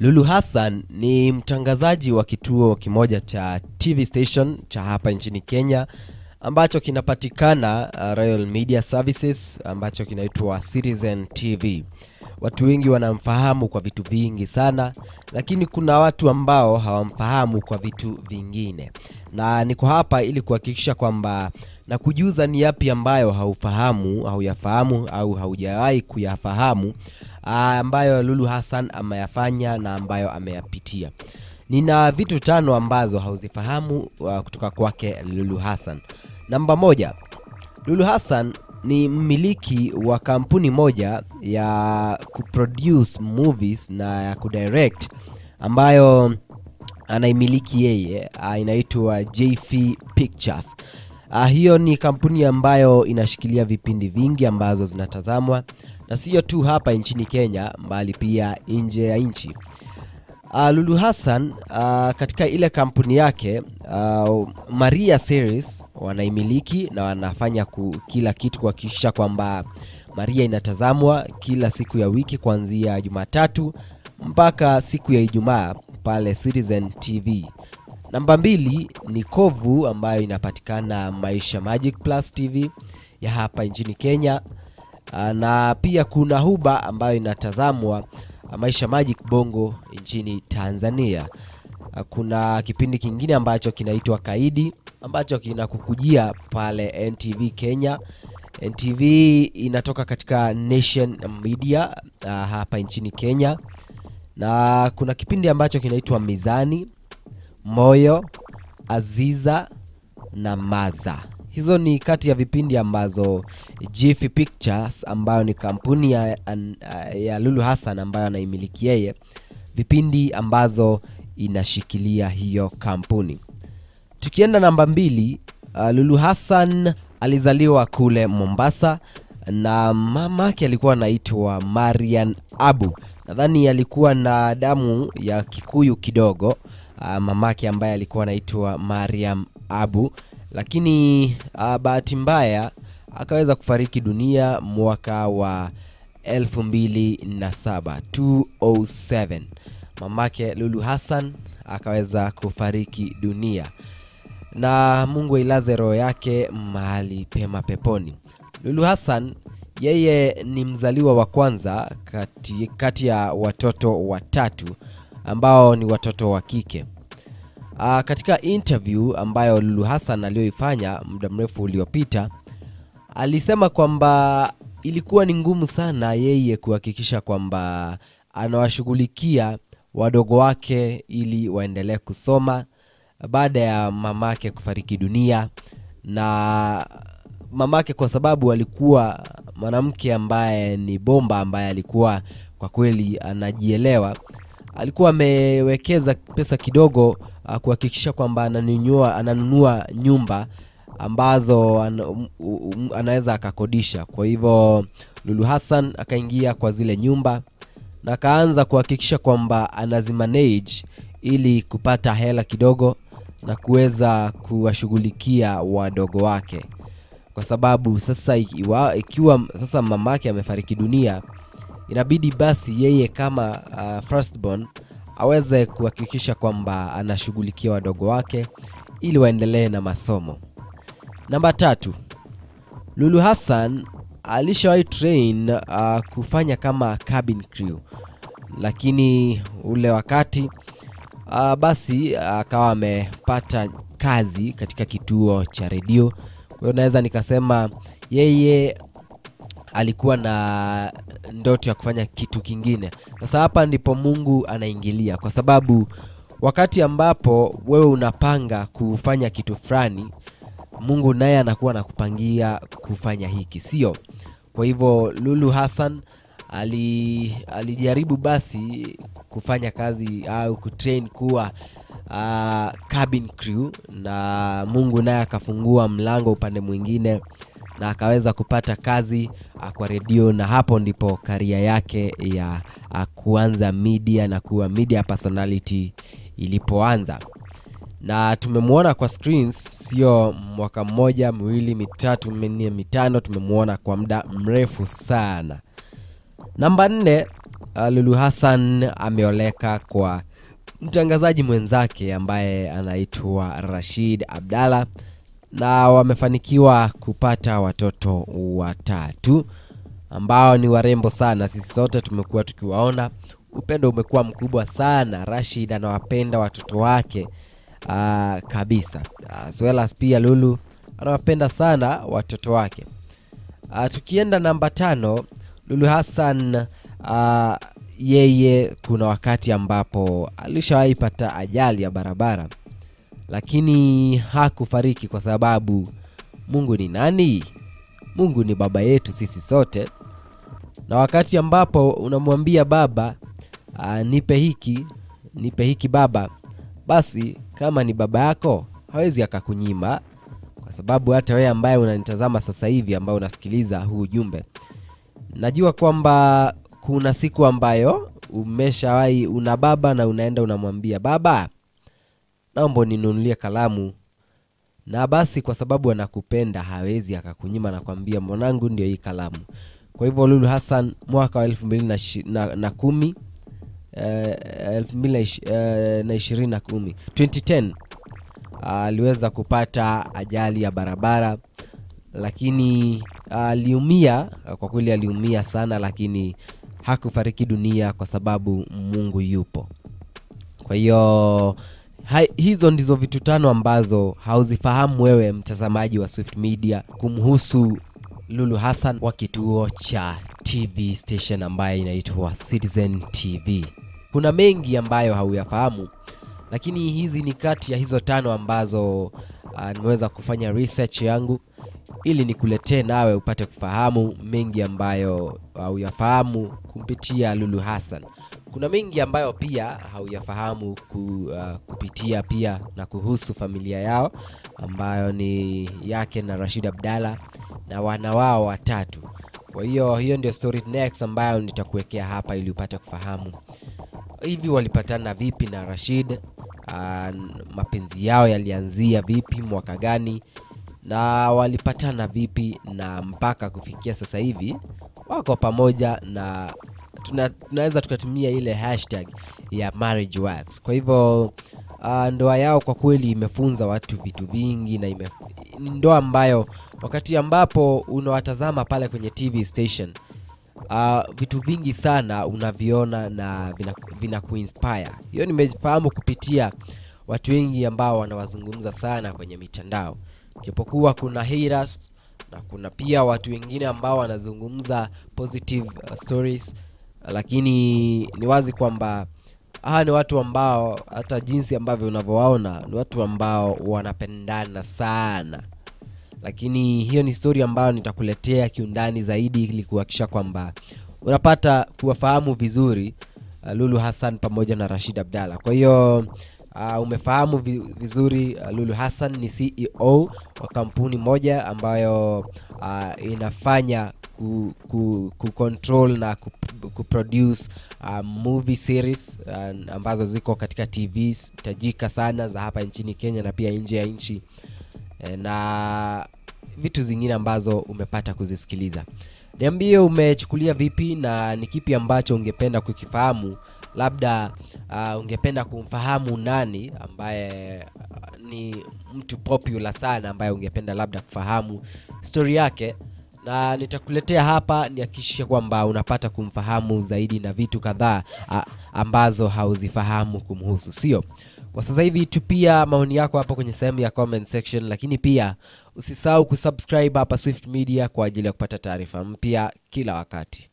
Lulu Hassan ni mtangazaji wa kituo kimoja cha TV station cha hapa nchini Kenya ambacho kinapatikana uh, Royal Media Services ambacho kinaitwa Citizen TV. Watu wengi wanamfahamu kwa vitu vingi sana, lakini kuna watu ambao hawamfahamu kwa vitu vingine, na niko hapa ili kuhakikisha kwamba na kujuza ni yapi ambayo haufahamu, hauyafahamu au haujawahi kuyafahamu ah, ambayo Lulu Hassan ameyafanya na ambayo ameyapitia. Nina vitu tano ambazo hauzifahamu uh, kutoka kwake Lulu Hassan. Namba moja, Lulu Hassan ni mmiliki wa kampuni moja ya kuproduce movies na ya kudirect ambayo anaimiliki yeye, ah, inaitwa JF Pictures. Ah, hiyo ni kampuni ambayo inashikilia vipindi vingi ambazo zinatazamwa na sio tu hapa nchini Kenya bali pia nje ya nchi. Uh, Lulu Hassan uh, katika ile kampuni yake uh, Maria Series wanaimiliki na wanafanya ku, kila kitu kuhakikisha kwamba Maria inatazamwa kila siku ya wiki kuanzia Jumatatu mpaka siku ya Ijumaa pale Citizen TV. Namba mbili ni Kovu ambayo inapatikana Maisha Magic Plus TV ya hapa nchini Kenya. Na pia kuna Huba ambayo inatazamwa Maisha Magic Bongo nchini Tanzania. Kuna kipindi kingine ambacho kinaitwa Kaidi ambacho kinakukujia pale NTV Kenya. NTV inatoka katika Nation Media uh, hapa nchini Kenya, na kuna kipindi ambacho kinaitwa Mizani, Moyo, Aziza na Maza. Hizo ni kati ya vipindi ambazo JF Pictures ambayo ni kampuni ya, ya Lulu Hassan ambayo anaimiliki yeye, vipindi ambazo inashikilia hiyo kampuni. Tukienda namba mbili, uh, Lulu Hassan alizaliwa kule Mombasa na mamake alikuwa anaitwa Marian Abu. Nadhani alikuwa na damu ya Kikuyu kidogo, uh, mamake ambaye alikuwa anaitwa Mariam Abu, lakini uh, bahati mbaya akaweza kufariki dunia mwaka wa 2007 207 mamake Lulu Hassan akaweza kufariki dunia na Mungu ailaze roho yake mahali pema peponi. Lulu Hassan yeye ni mzaliwa wa kwanza kati, kati ya watoto watatu ambao ni watoto wa kike. Aa, katika interview ambayo Lulu Hassan aliyoifanya muda mrefu uliopita alisema kwamba ilikuwa ni ngumu sana yeye kuhakikisha kwamba anawashughulikia wadogo wake ili waendelee kusoma baada ya mamake kufariki dunia, na mamake kwa sababu alikuwa mwanamke ambaye ni bomba, ambaye alikuwa kwa kweli anajielewa, alikuwa amewekeza pesa kidogo ah, kuhakikisha kwamba ananunua, ananunua nyumba ambazo an, um, um, anaweza akakodisha. Kwa hivyo Lulu Hassan akaingia kwa zile nyumba na akaanza kuhakikisha kwamba anazimanage ili kupata hela kidogo na kuweza kuwashughulikia wadogo wake, kwa sababu sasa ikiwa, ikiwa sasa mamake amefariki dunia, inabidi basi yeye kama uh, firstborn aweze kuhakikisha kwamba anashughulikia wadogo wake ili waendelee na masomo. Namba tatu, Lulu Hassan alishawahi train uh, kufanya kama cabin crew, lakini ule wakati uh, basi akawa uh, amepata kazi katika kituo cha redio. Kwa hiyo naweza nikasema yeye alikuwa na ndoto ya kufanya kitu kingine. Sasa hapa ndipo Mungu anaingilia, kwa sababu wakati ambapo wewe unapanga kufanya kitu fulani, Mungu naye anakuwa anakupangia kufanya hiki, sio? Kwa hivyo Lulu Hassan ali, alijaribu basi kufanya kazi au kutrain kuwa uh, cabin crew, na Mungu naye akafungua mlango upande mwingine na akaweza kupata kazi uh, kwa redio, na hapo ndipo karia yake ya uh, kuanza media na kuwa media personality ilipoanza. Na tumemwona kwa screens sio mwaka mmoja miwili mitatu minne mitano tumemwona kwa muda mrefu sana. Namba nne uh, Lulu Hassan ameoleka kwa mtangazaji mwenzake ambaye anaitwa Rashid Abdalla na wamefanikiwa kupata watoto watatu ambao ni warembo sana. Sisi sote tumekuwa tukiwaona, upendo umekuwa mkubwa sana. Rashid anawapenda watoto wake aa, kabisa, as well as pia Lulu anawapenda sana watoto wake. Aa, tukienda namba tano, Lulu Hassan aa, yeye kuna wakati ambapo alishawahi pata ajali ya barabara, lakini hakufariki kwa sababu Mungu ni nani? Mungu ni baba yetu sisi sote, na wakati ambapo unamwambia baba uh, nipe hiki nipe hiki baba, basi kama ni baba yako hawezi akakunyima, kwa sababu hata wewe ambaye unanitazama sasa hivi, ambaye unasikiliza huu ujumbe, najua kwamba kuna siku ambayo umeshawahi una baba na unaenda unamwambia baba, naomba ninunulie kalamu, na basi kwa sababu anakupenda hawezi akakunyima, na kwambia mwanangu, ndio hii kalamu. Kwa hivyo Lulu Hassan mwaka wa elfu mbili na, kumi eh, elfu mbili eh, na ishirini na kumi. 2010 aliweza kupata ajali ya barabara lakini aliumia kwa kweli aliumia sana lakini hakufariki dunia kwa sababu mungu yupo. Kwa hiyo hai- hizo ndizo vitu tano ambazo hauzifahamu wewe mtazamaji wa swift media kumhusu lulu hassan wa kituo cha tv station ambayo inaitwa citizen tv kuna mengi ambayo hauyafahamu lakini hizi ni kati ya hizo tano ambazo uh, nimeweza kufanya research yangu ili nikuletee nawe upate kufahamu mengi ambayo hauyafahamu kupitia Lulu Hassan. Kuna mengi ambayo pia hauyafahamu ku, uh, kupitia pia na kuhusu familia yao ambayo ni yake na Rashid Abdalla na wana wao watatu. Kwa hiyo hiyo ndio story next ambayo nitakuwekea hapa ili upate kufahamu. Hivi walipatana vipi na Rashid, uh, mapenzi yao yalianzia vipi, mwaka gani, na walipatana vipi, na mpaka kufikia sasa hivi? Wako pamoja na tuna, tunaweza tukatumia ile hashtag ya marriage works. Kwa hivyo uh, ndoa yao kwa kweli imefunza watu vitu vingi na ime, ndoa ambayo wakati ambapo unawatazama pale kwenye TV station uh, vitu vingi sana unaviona na vinakuinspire vina. Hiyo nimefahamu kupitia watu wengi ambao wanawazungumza sana kwenye mitandao, japokuwa kuna haters na kuna pia watu wengine ambao wanazungumza positive uh, stories, lakini ni wazi kwamba hawa ni watu ambao hata jinsi ambavyo unavyowaona ni watu ambao wanapendana sana lakini hiyo ni stori ambayo nitakuletea kiundani zaidi ili kuhakikisha kwamba unapata kuwafahamu vizuri uh, Lulu Hassan pamoja na Rashid Abdalla. Kwa hiyo uh, umefahamu vizuri uh, Lulu Hassan ni CEO wa kampuni moja ambayo uh, inafanya ku, ku, ku control na ku, ku produce uh, movie series uh, ambazo ziko katika TVs tajika sana za hapa nchini Kenya na pia nje ya nchi e, na vitu zingine ambazo umepata kuzisikiliza. Niambie umechukulia vipi na ni kipi ambacho ungependa kukifahamu, labda uh, ungependa kumfahamu nani ambaye uh, ni mtu popular sana ambaye ungependa labda kufahamu stori yake na nitakuletea hapa nihakikishe kwamba unapata kumfahamu zaidi na vitu kadhaa ambazo hauzifahamu kumhusu sio? Kwa sasa hivi tupia maoni yako hapo kwenye sehemu ya comment section lakini pia usisahau kusubscribe hapa swift media kwa ajili ya kupata taarifa mpya kila wakati